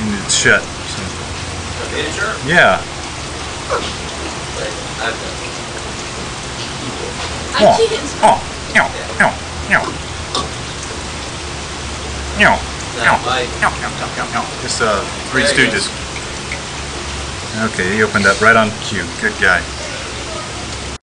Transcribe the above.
and it's shut. So, miniature? yeah. I've Oh, oh, no, no, no. No, no, no, no, no, no. meow. This uh, Three There. Stooges. Okay, he opened up right on cue. Good guy.